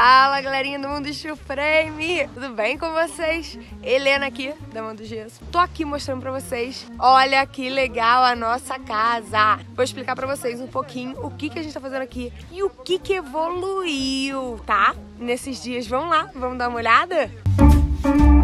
Fala galerinha do Mundo Steel Frame, tudo bem com vocês? Helena aqui, da Mundo Gesso. Tô aqui mostrando pra vocês, olha que legal a nossa casa. Vou explicar pra vocês um pouquinho o que, que a gente tá fazendo aqui e o que que evoluiu, tá? Nesses dias, vamos lá, vamos dar uma olhada? Então,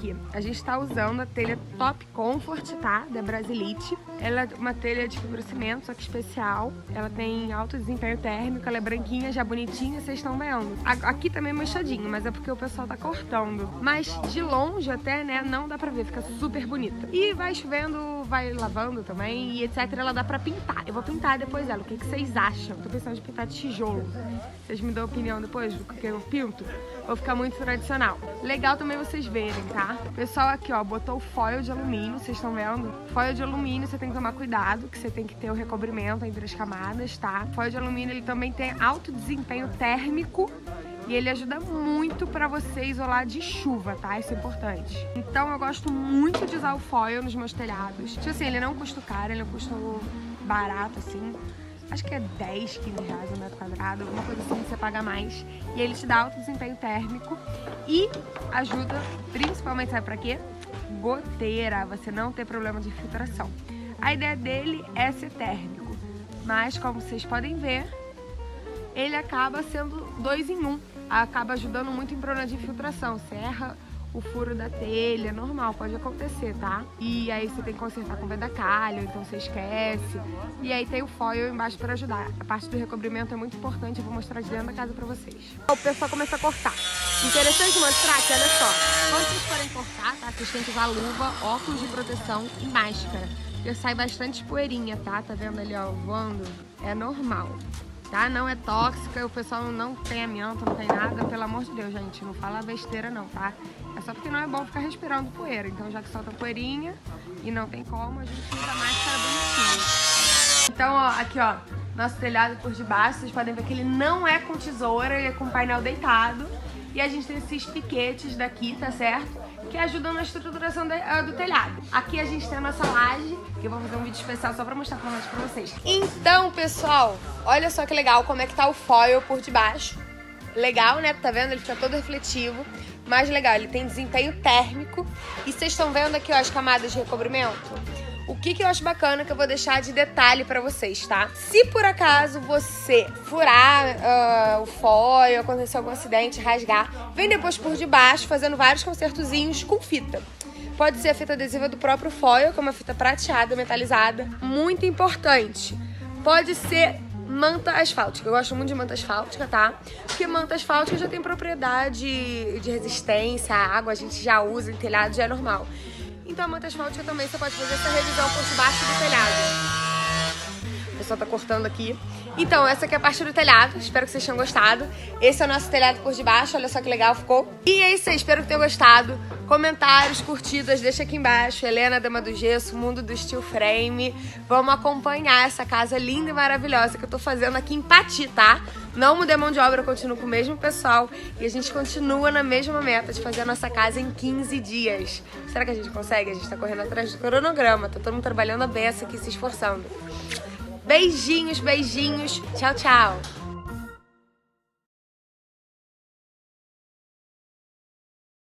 aqui, a gente está usando a telha Top Comfort, tá? Da Brasilite. Ela é uma telha de fibrocimento, só que especial. Ela tem alto desempenho térmico, ela é branquinha, já bonitinha, vocês estão vendo. Aqui também é manchadinho, mas é porque o pessoal tá cortando. Mas de longe até, né, não dá pra ver, fica super bonita. E vai chovendo, vai lavando também e etc. Ela dá pra pintar. Eu vou pintar depois ela. O que, que vocês acham? Tô pensando em pintar de tijolo. Vocês me dão opinião depois do que eu pinto? Vou ficar muito tradicional. Legal também vocês verem, tá? Pessoal aqui, ó, botou foil de alumínio, vocês estão vendo? Foil de alumínio, você tem que tomar cuidado, que você tem que ter o recobrimento entre as camadas, tá? Foil de alumínio, ele também tem alto desempenho térmico e ele ajuda muito para você isolar de chuva, tá? Isso é importante. Então eu gosto muito de usar o foil nos meus telhados. Tipo assim, ele não custa caro, ele custa barato, assim acho que é 10, 15 reais o metro quadrado, alguma coisa assim que você paga mais. E ele te dá alto desempenho térmico e ajuda, principalmente, sabe pra quê? Goteira, você não ter problema de filtração. A ideia dele é ser térmico, mas como vocês podem ver, ele acaba sendo dois em um. Acaba ajudando muito em problema de infiltração. Você erra o furo da telha, normal, pode acontecer, tá? E aí você tem que consertar com vedacalho, então você esquece. E aí tem o foil embaixo para ajudar. A parte do recobrimento é muito importante, eu vou mostrar de dentro da casa para vocês. O pessoal começa a cortar. Interessante mostrar que, olha só, quando vocês forem cortar, tá? Vocês têm que usar luva, óculos de proteção e máscara. Porque sai bastante poeirinha, tá? Tá vendo ali, ó, voando? É normal tá? Não é tóxica, o pessoal não tem amianto, não tem nada, pelo amor de Deus, gente, não fala besteira não, tá? É só porque não é bom ficar respirando poeira, então já que solta poeirinha e não tem como, a gente usa máscara bonitinho. Então, ó, aqui, ó, nosso telhado por debaixo, vocês podem ver que ele não é com tesoura, ele é com painel deitado. E a gente tem esses piquetes daqui, tá certo? que ajudam na estruturação uh, do telhado. Aqui a gente tem a nossa laje, que eu vou fazer um vídeo especial só pra mostrar pra vocês. Então, pessoal, olha só que legal como é que tá o foil por debaixo. Legal, né? Tá vendo? Ele fica todo refletivo. Mais legal, ele tem desempenho térmico. E vocês estão vendo aqui ó, as camadas de recobrimento? O que, que eu acho bacana que eu vou deixar de detalhe para vocês, tá? Se por acaso você furar uh, o foil, acontecer algum acidente, rasgar, vem depois por debaixo fazendo vários consertozinhos com fita. Pode ser a fita adesiva do próprio foil, como a fita prateada, metalizada. Muito importante. Pode ser manta asfáltica. Eu gosto muito de manta asfáltica, tá? Porque manta asfáltica já tem propriedade de resistência à água, a gente já usa em telhado, já é normal. Então a manta asfáltica também você pode fazer essa revisão por debaixo do telhado. O pessoal tá cortando aqui. Então, essa aqui é a parte do telhado. Espero que vocês tenham gostado. Esse é o nosso telhado por debaixo. Olha só que legal ficou. E é isso aí. Espero que tenham gostado. Comentários, curtidas, deixa aqui embaixo. Helena, Dama do Gesso, Mundo do Steel Frame. Vamos acompanhar essa casa linda e maravilhosa que eu tô fazendo aqui em Pati, tá? Não mudei mão de obra, eu continuo com o mesmo pessoal. E a gente continua na mesma meta de fazer a nossa casa em 15 dias. Será que a gente consegue? A gente tá correndo atrás do cronograma. Tá todo mundo trabalhando a beça aqui, se esforçando. Beijinhos, beijinhos. Tchau, tchau.